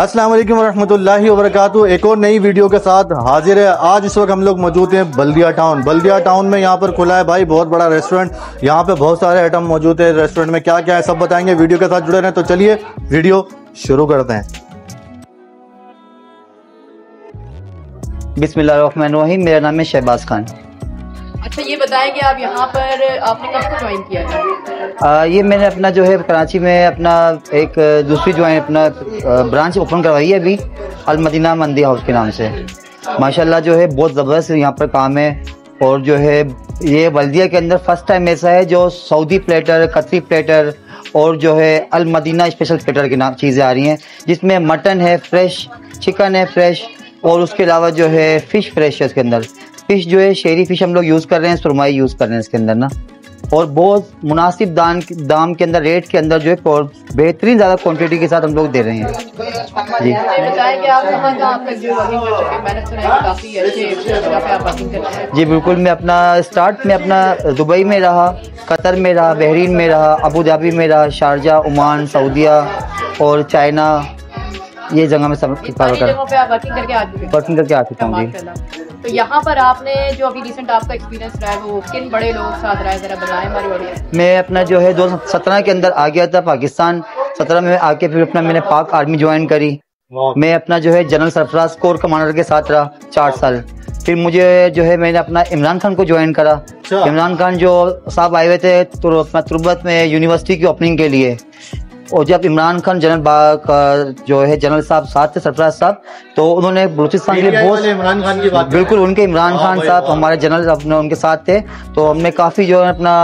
अस्सलाम वालेकुम वरहमतुल्लाहि एक और नई वीडियो के साथ हाजिर है। आज इस वक्त हम लोग मौजूद हैं बल्दिया टाउन। बल्दिया टाउन में यहाँ पर खुला है भाई, बहुत बड़ा रेस्टोरेंट। यहाँ पे बहुत सारे आइटम मौजूद है रेस्टोरेंट में। क्या क्या है सब बताएँगे। वीडियो के साथ जुड़े रहें तो चलिए वीडियो शुरू करते हैं। बिस्मिल्लाहिर्रहमानिर्रहीम मेरा नाम है शहबाज खान। अच्छा ये बताएँ कि आप यहाँ पर आपने कब ज्वाइन किया था? आ, ये मैंने अपना जो है कराची में अपना एक दूसरी जो है अपना ब्रांच ओपन करवाई है अभी अलमदीना मंदी हाउस के नाम से। माशाल्लाह जो है बहुत ज़बरदस्त यहाँ पर काम है और जो है ये बल्दिया के अंदर फ़र्स्ट टाइम ऐसा है जो सऊदी प्लेटर कतरी प्लेटर और जो है अलमदीना स्पेशल प्लेटर के नाम चीज़ें आ रही हैं जिसमें मटन है फ्रेश चिकन है फ्रेश और उसके अलावा जो है फ़िश फ्रेश है उसके अंदर। फ़िश जो है शेरी फ़िश हम लोग यूज़ कर रहे हैं सुरमाई यूज़ कर रहे हैं इसके अंदर ना। और बहुत मुनासिब दाम दाम के अंदर रेट के अंदर जो है बेहतरीन ज़्यादा क्वांटिटी के साथ हम लोग दे रहे हैं। जी। जी, बिल्कुल, मैं अपना स्टार्ट में अपना दुबई में रहा, कतर में रहा, बहरीन में रहा, अबू धाबी में रहा, शारजा, ओमान, सऊदिया और चाइना ये जगह में सब इन कवर कर। पे आप वर्किंग करके आ चुके वर्किंग करके आ चुका हूँ जी। तो यहाँ पर आपने जो अभी रिसेंट आपका एक्सपीरियंस रहा है वो किन बड़े लोगों के साथ रहा है? जरा बताएँ हमारी ऑडियंस मैं अपना जो है दो सत्रह के अंदर आ गया था पाकिस्तान। सत्रह में आके फिर अपना मैंने पाक आर्मी ज्वाइन करी। मैं अपना जो है जनरल सरफराज कोर कमांडर के साथ रहा चार साल। फिर मुझे जो है मैंने अपना इमरान खान को ज्वाइन करा। अच्छा। इमरान खान जो साहब आए हुए थे तो अपना तुरबत में यूनिवर्सिटी की ओपनिंग के लिए। और जब इमरान खान जनरल का जो है जनरल साहब साथ थे सरफराज साहब। तो उन्होंने बलूचिस्तान के लिए बहुत इमरान खान की बात बिल्कुल उनके इमरान खान साहब हमारे जनरल अपने उनके साथ थे। तो हमने काफ़ी जो है अपना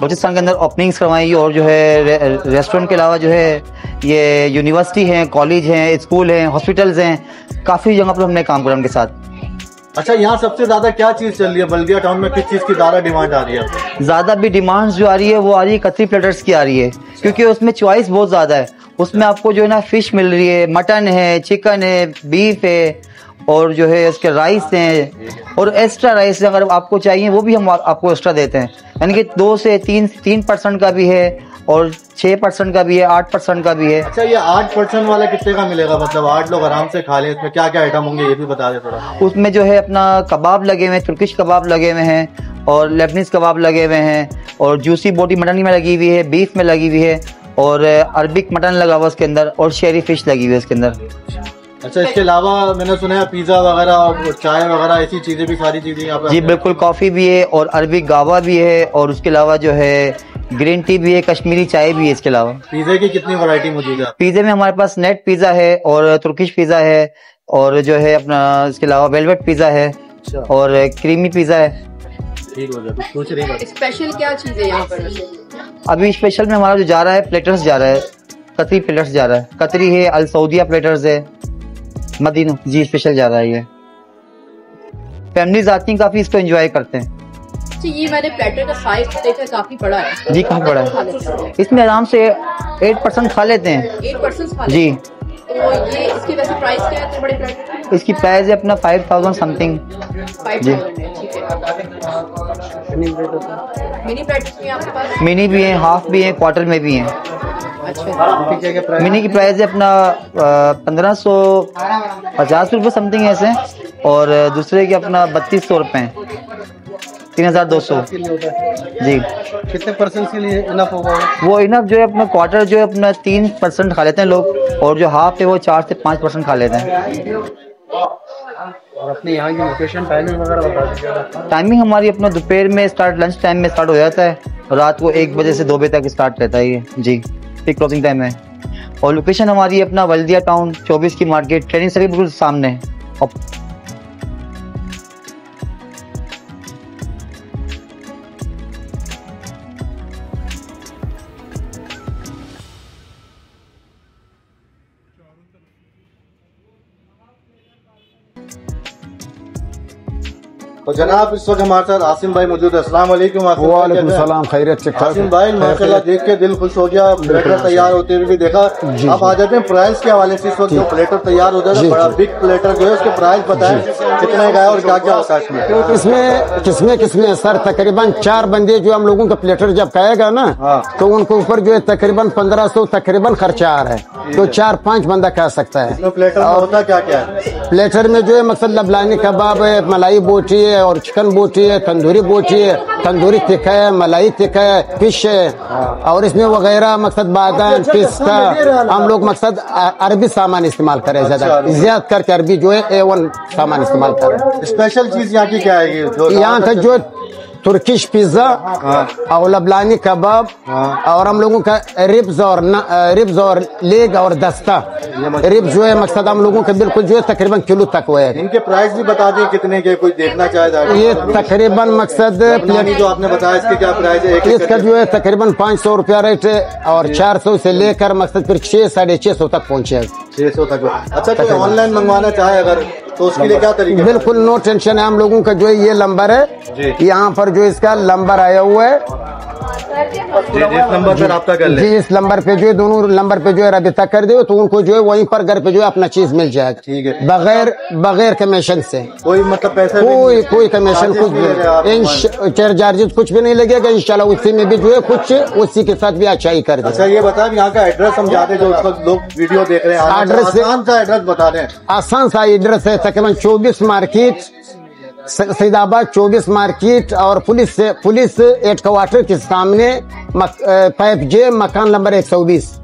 बलूचिस्तान के अंदर ओपनिंग्स करवाई और जो है रे, रेस्टोरेंट के अलावा जो है ये यूनिवर्सिटी हैं कॉलेज हैं स्कूल हैं हॉस्पिटल्स हैं काफ़ी जगह पर हमने काम करा उनके साथ। अच्छा यहाँ सबसे ज़्यादा क्या चीज़ चल रही है? बल्दिया टाउन में किस चीज़ की ज़्यादा डिमांड आ रही है? ज़्यादा भी डिमांड जो आ रही है, वो आ रही है कतरी प्लेटर्स की आ रही है। क्योंकि उसमें चॉइस बहुत ज़्यादा है। उसमें आपको जो है ना फ़िश मिल रही है मटन है चिकन है बीफ है, और जो है उसके राइस हैं। और एक्स्ट्रा राइस अगर आपको चाहिए, वो भी हम आपको एक्स्ट्रा देते हैं। यानी कि दो से तीन तीन परसेंट का भी है और छः परसेंट का भी है आठ परसेंट का भी है। अच्छा ये आठ परसेंट वाला कितने का मिलेगा? मतलब आठ लोग आराम से खा लें इसमें क्या क्या आइटम होंगे ये भी बता दे थोड़ा। उसमें जो है अपना कबाब लगे हुए हैं तुर्किश कबाब लगे हुए हैं और लेबनीज कबाब लगे हुए हैं और जूसी बोटी मटन में लगी हुई है बीफ में लगी हुई है और अरबिक मटन लगा हुआ उसके अंदर और शेरी फ़िश लगी हुई है उसके अंदर। अच्छा इसके अलावा मैंने सुना है पिज्जा वगैरह और चाय वगैरह ऐसी चीज़ें भी सारी चीज़ें यहाँ पे जी बिल्कुल कॉफ़ी भी है और अरबिक गावा भी है और उसके अलावा जो है ग्रीन टी भी है कश्मीरी चाय भी है इसके अलावा। पिज्जे की कितनी वैरायटी मौजूद है? पिज़्ज़े में हमारे पास नेट पिज़्ज़ा है और तुर्किश पिज़्ज़ा है और जो है अपना इसके अलावा वेलवेट पिज़्ज़ा है अच्छा। और क्रीमी पिज़्ज़ा है। हो स्पेशल क्या चीज़ है यहाँ पर? अभी स्पेशल में हमारा जो जा रहा है प्लेटर्स जा रहा है। कतरी प्लेटर्स जा रहा है। कतरी है अल सऊदिया प्लेटर्स है। मदीना जी स्पेशल जा रहा है ये। फैमिलीज़ आती हैं काफ़ी इसको एंजॉय करते हैं। ये मैंने प्लेटर का साइज़ देखा काफ़ी बड़ा है। जी काफ़ी बड़ा है। इसमें आराम से एट परसेंट खा लेते हैं। एट परसेंट जी। तो ये इसकी वैसे प्राइस क्या है? बड़े प्लेटर इसकी प्राइस है अपना फाइव थाउज़ेंड समथिंग जी। मिनी प्लेटर्स भी आपके पास? मिनी भी हैं हाफ़ भी हैं क्वार्टर में भी हैं। अच्छा। मिनी की प्राइस है अपना पंद्रह सौ पचास रुपये समथिंग ऐसे। और दूसरे के अपना बत्तीस सौ रुपये हैं। तीन हज़ार दो सौ। जी। कितने परसेंट के लिए इनफ होगा? वो इनफ जो है अपना क्वार्टर जो है अपना तीन परसेंट खा लेते हैं लोग और जो हाफ़ है वो चार से पाँच परसेंट खा लेते हैं। और अपने यहाँ की लोकेशन टाइमिंग वगैरह बता दीजिए टाइमिंग हमारी अपना दोपहर में स्टार्ट लंच टाइम में स्टार्ट हो जाता है रात को एक बजे से दो बजे तक स्टार्ट रहता है ये। जी फिर क्लोजिंग टाइम है। और लोकेशन हमारी अपना वल्दिया टाउन चौबीस की मार्केट ट्रेनिंग से भी बिल्कुल सामने। है और तो जनाब इस वक्त हमारे साथ आसिम भाई मौजूद है। अस्सलाम वालेकुम आसिम भाई, वालेकुम कैसे हैं? सलाम खैरियत ठीक आसिम भाई माशाल्लाह देख के दिल खुश हो गया। प्लेटर तैयार होते हुए भी देखा। आप आ जाते हैं प्राइस के हवाले से इस वक्त जो। प्लेटर तैयार होता है बड़ा बिग प्लेटर जो है उसके प्राइस बताएँ कितने का है और क्या क्या होता है इसमें किसमें किसमें सर तकरीबन चार बंदे जो हम लोगों का प्लेटर जब कहेगा ना हाँ। तो उनके ऊपर जो है तकरीबन पंद्रह सौ तकरीबन खर्चा आ रहा है। तो चार पाँच बंदा कह सकता है। प्लेटर में होता क्या क्या है? प्लेटर में जो है मकसद लबलानी कबाब है मलाई बोटी है और चिकन बोटी है तंदूरी बोटी है तंदूरी तिखा है मलाई तिखा है फ़िश है। और इसमें वगैरह मकसद बादाम पिस्ता हम लोग मकसद अरबी सामान इस्तेमाल करें ज़्यादा। ज़्यादा करके अरबी जो है ए वन सामान इस्तेमाल करें। स्पेशल चीज़ यहाँ की क्या है यहाँ का जो तुर्किश पिज्जा और लबलानी कबाब। और हम लोगों का रिब्स और रिब्स और लेग और दस्ता रिब्स जो है मकसद हम लोगों का बिल्कुल जो है तकरीबन किलो तक हुआ है इनके प्राइस भी बता दें कितने के कोई देखना चाहे ये तकरीबन मकसद जो आपने बताया इसके क्या प्राइस है? इसका जो है तकरीबन पाँच सौ रुपया रेट है और चार सौ से लेकर मकसद फिर छह साढ़े छह सौ तक पहुँचे छह सौ तक। अच्छा ऑनलाइन मंगवाना चाहे अगर तो उसके लिए क्या तरीका बिल्कुल नो टेंशन है। हम लोगों का जो है ये नंबर है यहाँ पर जो इसका नंबर आया हुआ है जिस नंबर पर रब्ता कर ले। जी इस नंबर पे जो है दोनों नंबर पे जो है रबिता कर दे तो उनको जो है वहीं पर घर पे जो है अपना चीज़ मिल जाएगा ठीक है। बगैर बगैर कमीशन से। कोई मतलब पैसे कोई कोई कमीशन कुछ रहे भी इन चार्जेस कुछ भी नहीं लगेगा इंशाल्लाह उसी में भी जो है कुछ उसी के साथ भी अच्छाई कर दे। अच्छा ये बता यहाँ का एड्रेस हम जाते जो लोग वीडियो देख रहे हैं। चाहे- आसान सा एड्रेस बता दें। आसान सा एड्रेस है तकरीबन चौबीस मार्केट स- सैदाबाद चौबीस मार्केट और पुलिस से पुलिस हेडक्वार्टर के सामने मक, जे मकान नंबर एक सौ बीस।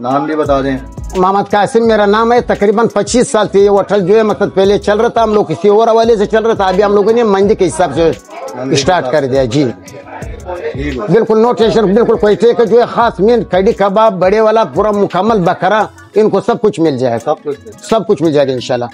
नाम भी बता दें। मोहम्मद कासिम मेरा नाम है। तकरीबन 25 साल से ये होटल जो है मतलब पहले चल रहा था। हम लोग किसी और हवाले से चल रहा था। अभी हम लोगों ने मंदी के हिसाब से स्टार्ट कर दिया। जी। बिल्कुल नो टेंशन बिल्कुल कोई टेक जो है खास मीन कड़ी कबाब बड़े वाला पूरा मुकम्मल बकरा इनको सब कुछ मिल जाएगा। सब कुछ सब कुछ मिल जाएगा इंशाल्लाह।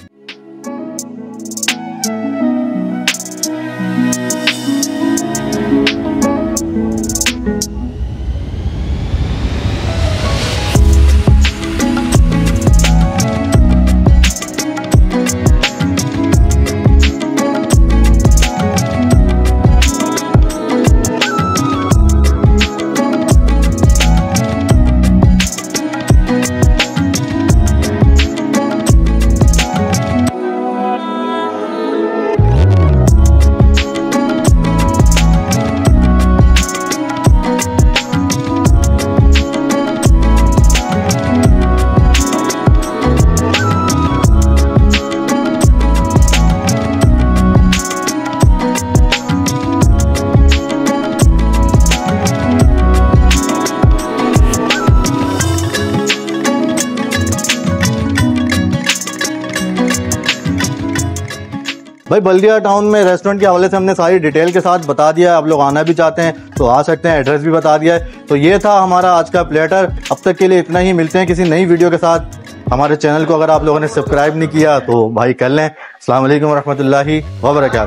भाई, बल्दिया टाउन में रेस्टोरेंट के हवाले से हमने सारी डिटेल के साथ बता दिया है, आप लोग आना भी चाहते हैं तो आ सकते हैं एड्रेस भी बता दिया है। तो ये था हमारा आज का प्लेटर अब तक के लिए इतना ही, मिलते हैं किसी नई वीडियो के साथ। हमारे चैनल को अगर आप लोगों ने सब्सक्राइब नहीं किया तो भाई कर लें। अल्लाम वरहमल वर्का